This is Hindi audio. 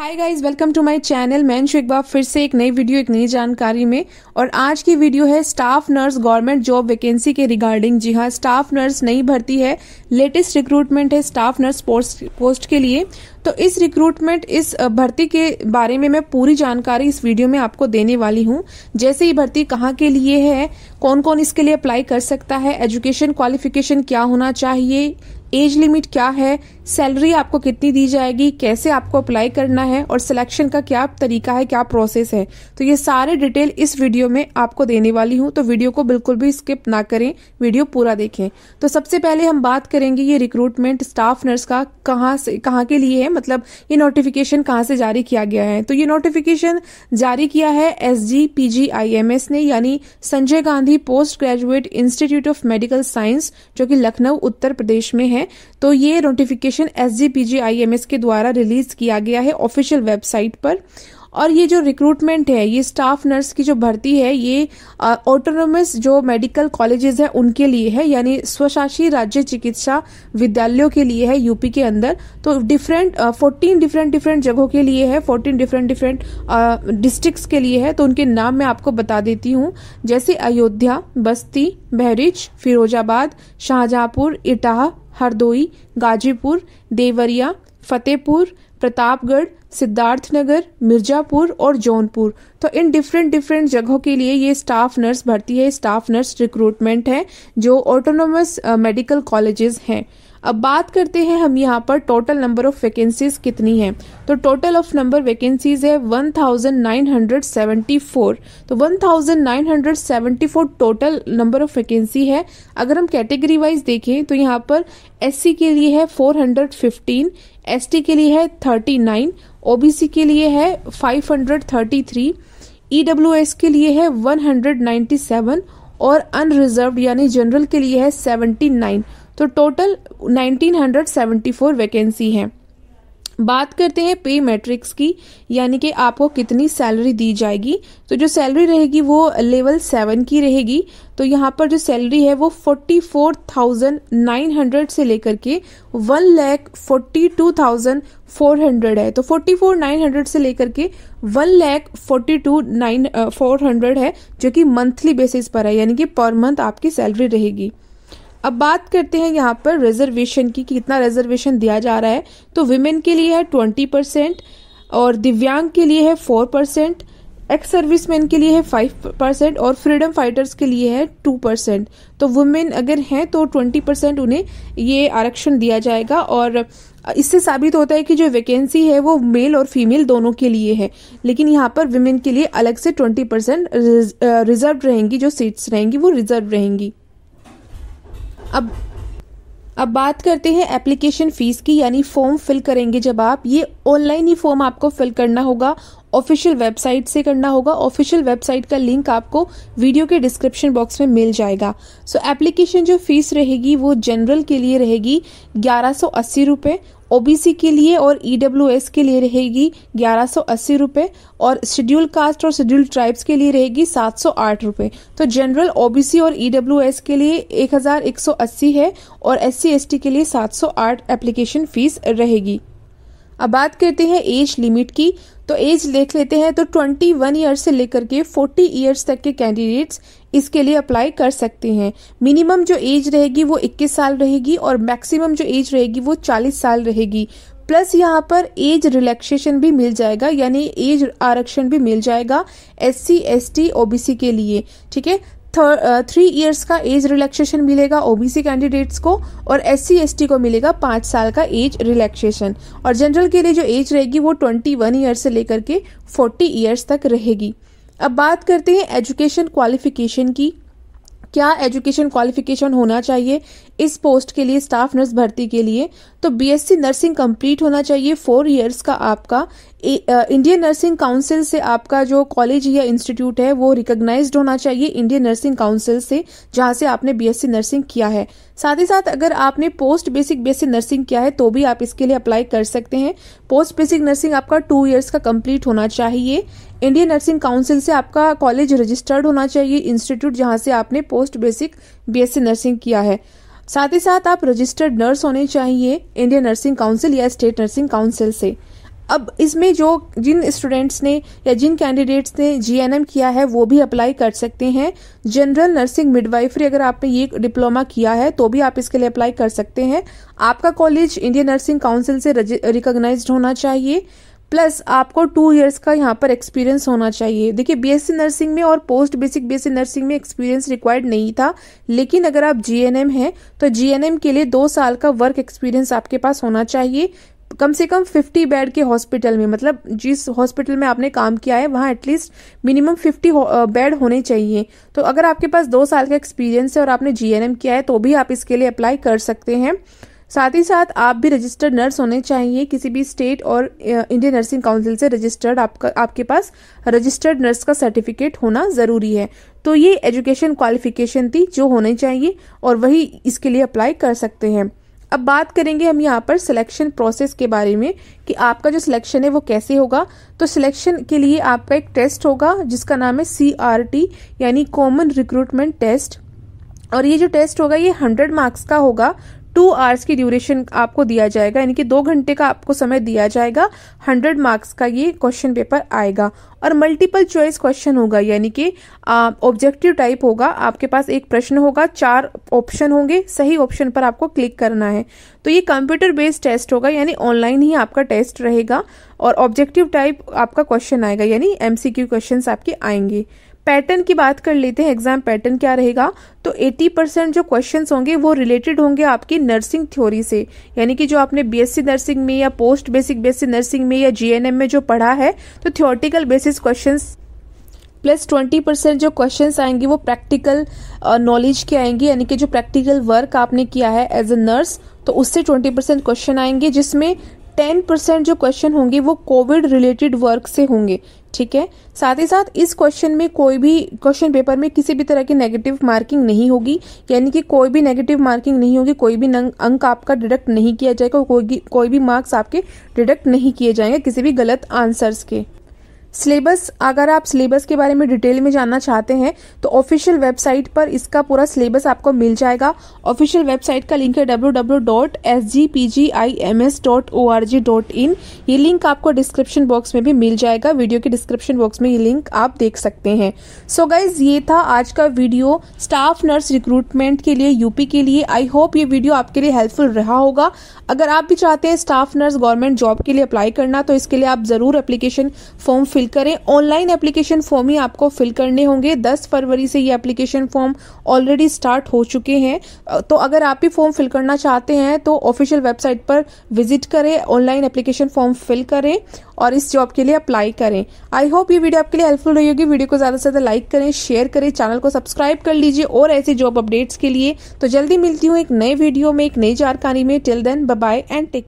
Hi guys welcome to my channel मैं एक बार फिर से एक नई वीडियो एक नई जानकारी में। और आज की वीडियो है staff nurse government job vacancy के रिगार्डिंग जी हाँ स्टाफ नर्स नई भर्ती है। लेटेस्ट रिक्रूटमेंट है स्टाफ नर्स पोस्ट पोस्ट के लिए। तो इस रिक्रूटमेंट इस भर्ती के बारे में मैं पूरी जानकारी इस वीडियो में आपको देने वाली हूँ। जैसे ये भर्ती कहाँ के लिए है कौन कौन इसके लिए अप्लाई कर सकता है एजुकेशन क्वालिफिकेशन क्या होना चाहिए एज लिमिट क्या है सैलरी आपको कितनी दी जाएगी, कैसे आपको अप्लाई करना है और सिलेक्शन का क्या तरीका है, क्या प्रोसेस है। तो ये सारे डिटेल इस वीडियो में आपको देने वाली हूँ। तो वीडियो को बिल्कुल भी स्किप ना करें वीडियो पूरा देखें। तो सबसे पहले हम बात करेंगे ये रिक्रूटमेंट स्टाफ नर्स का कहाँ से, कहाँ के लिए है। मतलब ये नोटिफिकेशन कहाँ से जारी किया गया है? तो ये नोटिफिकेशन जारी किया है S G P G I M S ने, यानी Sanjay Gandhi post graduate institute of medical science जो कि लखनऊ, उत्तर प्रदेश में है। तो ये notification S G P G I M S के द्वारा रिलीज़ किया गया है ऑफिशियल वेबसाइट पर। और ये जो रिक्रूटमेंट है, ये स्टाफ नर्स की जो भर्ती है, ये ऑटोनोमस जो मेडिकल कॉलेजेस है, उनके लिए है, यानी स्वशासी राज्य चिकित्सा विद्यालयों के लिए है यूपी के अंदर। तो डिफरेंट फोर्टीन डिफरेंट डिफरेंट जगहों के लिए है फोर्टीन डिफरेंट डिफरेंट डिस्ट्रिक्ट्स के लिए है। तो उनके नाम मैं आपको बता देती हूँ। जैसे अयोध्या, बस्ती, बहरिच, फिरोजाबाद, शाहजहांपुर, इटाह, हरदोई, गाजीपुर, देवरिया, फतेहपुर, प्रतापगढ़ सिद्धार्थनगर, मिर्जापुर और जौनपुर। तो इन डिफरेंट डिफरेंट जगहों के लिए ये स्टाफ नर्स भर्ती है स्टाफ नर्स रिक्रूटमेंट है, जो ऑटोनोमस मेडिकल कॉलेजेस हैं। अब बात करते हैं हम यहाँ पर टोटल नंबर ऑफ़ वैकेंसीज कितनी है। तो टोटल ऑफ़ नंबर वैकेंसीज है 1974 तो 1974 टोटल नंबर ऑफ़ वैकेंसी है। अगर हम कैटेगरी वाइज देखें तो यहाँ पर एससी के लिए है 415 एसटी के लिए है 39 ओबीसी के लिए है 533 ईडब्ल्यूएस के लिए है 197 और अनरिजर्व यानी जनरल के लिए है 79 तो टोटल 1974 वैकेंसी है। बात करते हैं पे मैट्रिक्स की, यानी कि आपको कितनी सैलरी दी जाएगी। तो जो सैलरी रहेगी वो लेवल सेवन की रहेगी। तो यहाँ पर जो सैलरी है वो forty four thousand nine hundred से लेकर के one lakh forty two thousand four hundred है। तो फोर्टी फोर नाइन हंड्रेड से लेकर के one lakh forty two nine four hundred है, जो कि मंथली बेसिस पर है, यानी कि पर मंथ आपकी सैलरी रहेगी। अब बात करते हैं यहाँ पर रिजर्वेशन की, कि कितना रिजर्वेशन दिया जा रहा है। तो विमेन के लिए है ट्वेंटी परसेंट और दिव्यांग के लिए है फोर परसेंट एक्स सर्विसमैन के लिए है फाइव परसेंट और फ्रीडम फाइटर्स के लिए है टू परसेंट तो वुमेन अगर हैं तो ट्वेंटी परसेंट उन्हें ये आरक्षण दिया जाएगा और इससे साबित होता है कि जो वैकेंसी है वो मेल और फीमेल दोनों के लिए है। लेकिन यहाँ पर वुमेन के लिए अलग से ट्वेंटी परसेंट रिज़र्व रहेंगी, जो सीट्स रहेंगी, वो रिज़र्व रहेंगी। अब अब बात करते हैं एप्लीकेशन फ़ीस की यानी फॉर्म फिल करेंगे जब आप। ये ऑनलाइन ही फॉर्म आपको फिल करना होगा ऑफिशियल वेबसाइट से करना होगा। ऑफिशियल वेबसाइट का लिंक आपको वीडियो के डिस्क्रिप्शन बॉक्स में मिल जाएगा। सो so, एप्लीकेशन जो फ़ीस रहेगी वो जनरल के लिए रहेगी ग्यारह सौ अस्सी रुपये ओबीसी के लिए और ईडब्ल्यूएस e के लिए रहेगी ग्यारह सौ अस्सी और शेड्यूल कास्ट और शेड्यूल ट्राइब्स के लिए रहेगी सात सौ आठ तो जनरल ओबीसी और ईडब्ल्यूएस e के लिए एक हज़ार एक सौ अस्सी है और एस सी के लिए सात सौ आठ एप्लीकेशन फ़ीस रहेगी। अब बात करते हैं एज लिमिट की। तो एज देख लेते हैं तो 21 ईयर्स से लेकर के 40 ईयर्स तक के कैंडिडेट्स इसके लिए अप्लाई कर सकते हैं। मिनिमम जो एज रहेगी वो 21 साल रहेगी और मैक्सिमम जो एज रहेगी वो 40 साल रहेगी। प्लस यहाँ पर एज रिलैक्सेशन भी मिल जाएगा, यानी एज आरक्षण भी मिल जाएगा S C S T OBC के लिए। ठीक है? थ्री इयर्स का एज रिलैक्सेशन मिलेगा ओबीसी कैंडिडेट्स को और एस सी एस टी को मिलेगा पाँच साल का एज रिलैक्सेशन और जनरल के लिए जो एज रहेगी वो ट्वेंटी वन ईयर से लेकर के फोर्टी ईयर्स तक रहेगी। अब बात करते हैं एजुकेशन क्वालिफिकेशन की। क्या एजुकेशन क्वालिफिकेशन होना चाहिए इस पोस्ट के लिए, स्टाफ नर्स भर्ती के लिए? तो बीएससी नर्सिंग कंप्लीट होना चाहिए फोर इयर्स का आपका। इंडियन नर्सिंग काउंसिल से आपका जो कॉलेज या इंस्टीट्यूट है, वो रिकॉग्नाइज्ड होना चाहिए इंडियन नर्सिंग काउंसिल से, जहाँ से आपने बीएससी नर्सिंग किया है। साथ ही साथ अगर आपने पोस्ट बेसिक बेसिक नर्सिंग किया है तो भी आप इसके लिए अप्लाई कर सकते हैं। पोस्ट बेसिक नर्सिंग आपका टू ईयर्स का कंप्लीट होना चाहिए। इंडियन नर्सिंग काउंसिल से आपका कॉलेज रजिस्टर्ड होना चाहिए इंस्टीट्यूट जहाँ से आपने पोस्ट बेसिक बीएससी नर्सिंग किया है। साथ ही साथ आप रजिस्टर्ड नर्स होने चाहिए इंडियन नर्सिंग काउंसिल या स्टेट नर्सिंग काउंसिल से। अब इसमें जो जिन स्टूडेंट्स ने या जिन कैंडिडेट्स ने जीएनएम किया है, वो भी अप्लाई कर सकते हैं। जनरल नर्सिंग मिडवाइफरी अगर आपने ये डिप्लोमा किया है तो भी आप इसके लिए अप्लाई कर सकते हैं। आपका कॉलेज इंडियन नर्सिंग काउंसिल से रिकॉग्नाइज होना चाहिए। प्लस आपको टू इयर्स का यहाँ पर एक्सपीरियंस होना चाहिए। देखिए बीएससी नर्सिंग में और पोस्ट बेसिक बीएससी नर्सिंग में एक्सपीरियंस रिक्वायर्ड नहीं था। लेकिन अगर आप जीएनएम हैं तो जीएनएम के लिए दो साल का वर्क एक्सपीरियंस आपके पास होना चाहिए। कम से कम 50 बेड के हॉस्पिटल में मतलब जिस हॉस्पिटल में आपने काम किया है, वहाँ एटलीस्ट मिनिमम 50 बेड होने चाहिए। तो अगर आपके पास दो साल का एक्सपीरियंस है और आपने जीएनएम किया है तो भी आप इसके लिए अप्लाई कर सकते हैं। साथ ही साथ आप भी रजिस्टर्ड नर्स होने चाहिए, किसी भी स्टेट और इंडियन नर्सिंग काउंसिल से रजिस्टर्ड आपका, आपके पास रजिस्टर्ड नर्स का सर्टिफिकेट होना ज़रूरी है। तो ये एजुकेशन क्वालिफिकेशन थी जो होनी चाहिए और वही इसके लिए अप्लाई कर सकते हैं। अब बात करेंगे हम यहाँ पर सिलेक्शन प्रोसेस के बारे में कि आपका जो सिलेक्शन है वो कैसे होगा। तो सिलेक्शन के लिए आपका एक टेस्ट होगा जिसका नाम है सी यानी कॉमन रिक्रूटमेंट टेस्ट और ये जो टेस्ट होगा ये हंड्रेड मार्क्स का होगा। टू आवर्स की ड्यूरेशन आपको दिया जाएगा, यानी कि दो घंटे का आपको समय दिया जाएगा हंड्रेड मार्क्स का ये क्वेश्चन पेपर आएगा। और मल्टीपल चॉइस क्वेश्चन होगा, यानी कि ऑब्जेक्टिव टाइप होगा, आपके पास एक प्रश्न होगा, चार ऑप्शन होंगे, सही ऑप्शन पर आपको क्लिक करना है। तो ये कंप्यूटर बेस्ड टेस्ट होगा, यानी ऑनलाइन ही आपका टेस्ट रहेगा, और ऑब्जेक्टिव टाइप आपका क्वेश्चन आएगा, यानी एमसीक्यू क्वेश्चंस आपके आएँगे। पैटर्न की बात कर लेते हैं एग्ज़ाम पैटर्न क्या रहेगा? तो 80 परसेंट जो क्वेश्चन होंगे, वो रिलेटेड होंगे आपकी नर्सिंग थ्योरी से। यानी कि जो आपने बीएससी नर्सिंग में या पोस्ट बेसिक बेसिक नर्सिंग में या जीएनएम में जो पढ़ा है तो theoretical basis question plus twenty percent जो क्वेश्चंस आएँगे, वो प्रैक्टिकल नॉलेज के आएँगे। यानी कि जो प्रैक्टिकल वर्क आपने किया है एज अ नर्स तो उससे ट्वेंटी परसेंट क्वेश्चन आएँगे, जिसमें टेन परसेंट जो क्वेश्चन होंगे, वो कोविड रिलेटेड वर्क से होंगे। ठीक है? साथ ही साथ इस क्वेश्चन में कोई भी क्वेश्चन पेपर में किसी भी तरह की नेगेटिव मार्किंग नहीं होगी। यानी कि कोई भी नेगेटिव मार्किंग नहीं होगी, कोई भी अंक आपका डिडक्ट नहीं किया जाएगा कोई कोई भी मार्क्स आपके डिडक्ट नहीं किए जाएँगे किसी भी गलत आंसर्स के। सिलेबस, अगर आप सिलेबस के बारे में डिटेल में जानना चाहते हैं तो ऑफिशियल वेबसाइट पर इसका पूरा सिलेबस आपको मिल जाएगा। ऑफिशियल वेबसाइट का लिंक है www.sgpgims.org.in ये लिंक आपको डिस्क्रिप्शन बॉक्स में भी मिल जाएगा। वीडियो के डिस्क्रिप्शन बॉक्स में ये लिंक आप देख सकते हैं। सो so गाइज़ ये था आज का वीडियो। स्टाफ नर्स रिक्रूटमेंट के लिए यूपी के लिए। आई होप ये वीडियो आपके लिए हेल्पफुल रहा होगा। अगर आप भी चाहते हैं स्टाफ नर्स गवर्नमेंट जॉब के लिए अप्लाई करना तो इसके लिए आप ज़रूर एप्लीकेशन फॉर्म फिल करें। ऑनलाइन एप्लीकेशन फॉर्म ही आपको फिल करने होंगे। 10 फरवरी से ये एप्लीकेशन फॉर्म ऑलरेडी स्टार्ट हो चुके हैं। तो अगर आप भी फॉर्म फिल करना चाहते हैं तो ऑफिशियल वेबसाइट पर विज़िट करें ऑनलाइन एप्लीकेशन फॉर्म फिल करें और इस जॉब के लिए अप्लाई करें। आई होप ये वीडियो आपके लिए हेल्पफुल रही होगी। वीडियो को ज़्यादा से ज़्यादा लाइक करें शेयर करें चैनल को सब्सक्राइब कर लीजिए और ऐसी जॉब अपडेट्स के लिए। तो जल्दी मिलती हूँ एक नए वीडियो में, एक नई जानकारी में। Till then bye and take